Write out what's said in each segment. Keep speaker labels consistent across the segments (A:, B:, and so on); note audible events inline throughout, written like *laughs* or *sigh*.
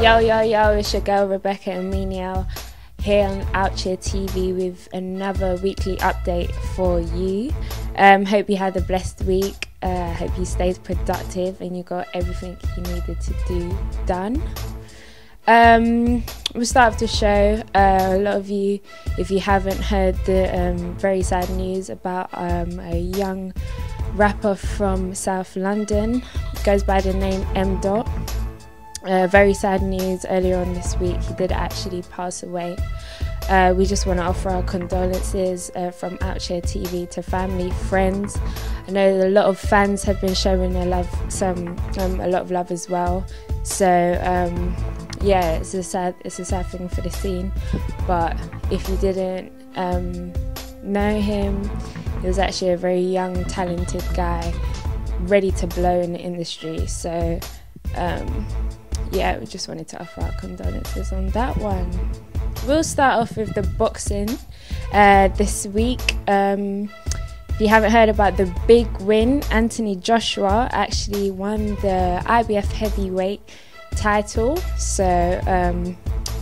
A: Yo, yo, yo, it's your girl Rebecca Aminiel here on Outchea TV with another weekly update for you. Um, hope you had a blessed week. Uh, hope you stayed productive and you got everything you needed to do done. Um, we'll start off the show. Uh, a lot of you, if you haven't heard the um, very sad news about um, a young rapper from South London, goes by the name M. Dot. Uh, very sad news earlier on this week. He did actually pass away. Uh, we just want to offer our condolences uh, from Outchea TV to family, friends. I know a lot of fans have been showing their love, some um, a lot of love as well. So um, yeah, it's a sad, it's a sad thing for the scene. But if you didn't um, know him, he was actually a very young, talented guy, ready to blow in the industry. So um, yeah, we just wanted to offer our condolences on that one. We'll start off with the boxing uh, this week. Um, if you haven't heard about the big win, Anthony Joshua actually won the IBF heavyweight title. So um,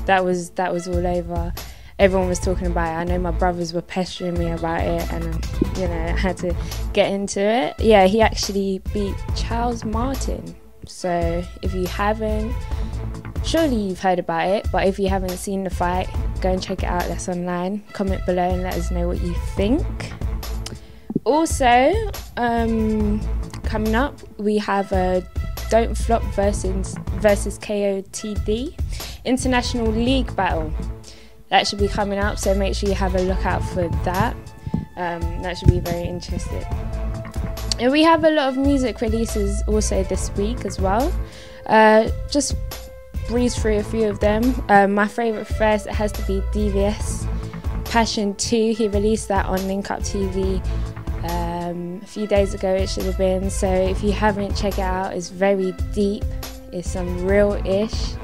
A: that was that was all over. Everyone was talking about it. I know my brothers were pestering me about it, and um, you know I had to get into it. Yeah, he actually beat Charles Martin so if you haven't, surely you've heard about it, but if you haven't seen the fight, go and check it out. That's online. Comment below and let us know what you think. Also, um, coming up, we have a Don't Flop versus versus KOTD International League battle. That should be coming up, so make sure you have a look out for that. Um, that should be very interesting. And we have a lot of music releases also this week as well. Uh, just breeze through a few of them. Uh, my favourite first has to be DVS Passion 2. He released that on Link Up TV um, a few days ago, it should have been. So if you haven't checked it out, it's very deep, it's some real ish.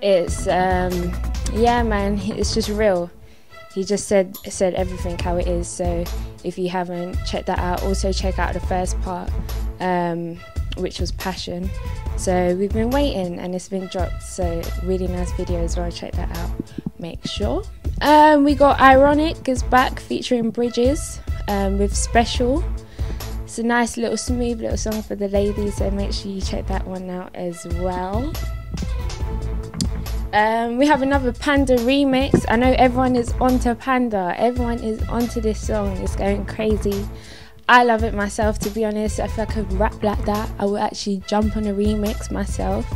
A: It's, um, yeah, man, it's just real he just said said everything how it is. So if you haven't checked that out, also check out the first part, um, which was passion. So we've been waiting and it's been dropped. So really nice video as well. Check that out. Make sure. Um, we got Ironik is back featuring Bridges um, with special. It's a nice little smooth little song for the ladies. So make sure you check that one out as well. Um, we have another Panda remix. I know everyone is onto Panda. Everyone is onto this song. It's going crazy. I love it myself, to be honest. If I could rap like that, I would actually jump on a remix myself.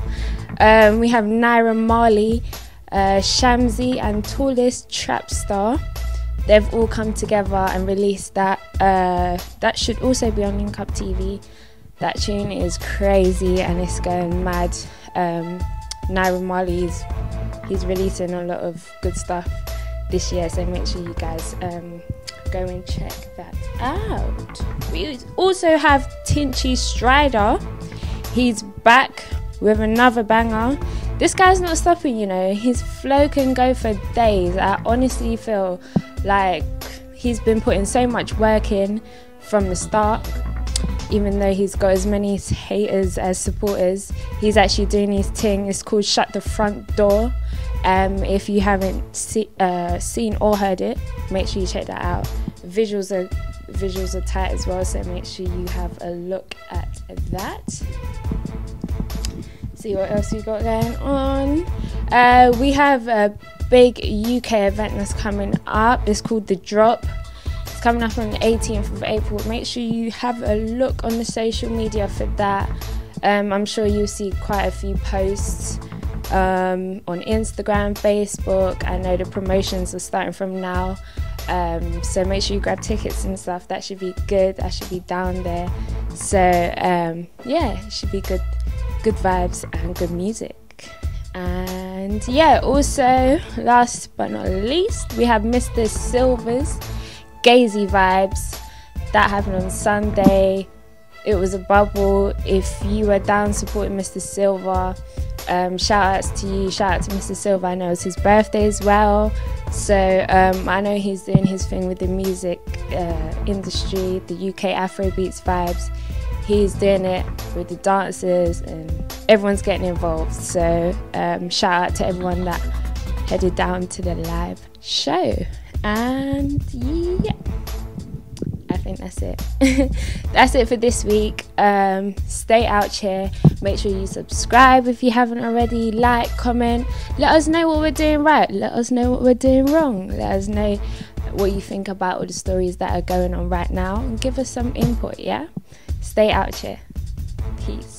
A: Um, we have Naira Marley, uh, Shamzy, and Tallest Trapstar. They've all come together and released that. Uh, that should also be on Link Up TV. That tune is crazy and it's going mad. Um, Naira Marley's he's releasing a lot of good stuff this year, so make sure you guys um, go and check that out. We also have Tinchy Stryder. He's back with another banger. This guy's not stopping, you know. His flow can go for days. I honestly feel like he's been putting so much work in from the start even though he's got as many haters as supporters, he's actually doing his thing. It's called Shut the Front Door. Um, if you haven't see, uh, seen or heard it, make sure you check that out. Visuals are visuals are tight as well, so make sure you have a look at that. See what else we got going on. Uh, we have a big UK event that's coming up. It's called The Drop coming up on the 18th of April. Make sure you have a look on the social media for that. Um, I'm sure you'll see quite a few posts um, on Instagram, Facebook. I know the promotions are starting from now. Um, so make sure you grab tickets and stuff. That should be good. I should be down there. So um, yeah, it should be good, good vibes and good music. And yeah, also last but not least, we have Mista Silva's Gazey vibes. That happened on Sunday. It was a bubble. If you were down supporting Mista Silva, um, shout outs to you. Shout out to Mista Silva. I know it's his birthday as well. So um, I know he's doing his thing with the music uh, industry, the UK Afrobeats vibes. he's doing it with the dancers and everyone's getting involved. So um, shout out to everyone that headed down to the live show. And yeah, think that's it. *laughs* that's it for this week. Um, stay out here. Make sure you subscribe if you haven't already. Like, comment. Let us know what we're doing right. Let us know what we're doing wrong. Let us know what you think about all the stories that are going on right now and give us some input, yeah? Stay out here. Peace.